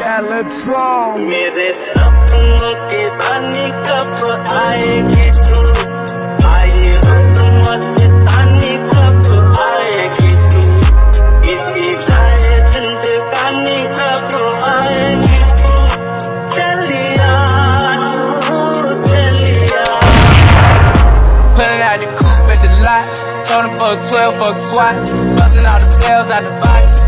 Galatron. मेरे सपनों के पानी कब आएगी? तू आए हम मस्तानी कब आएगी? तू इतनी जाए जिंदगानी कब आएगी? तू चलिया। चलिया At the lot. Told him fuck 12, fuck SWAT. Busting all the bells out the box.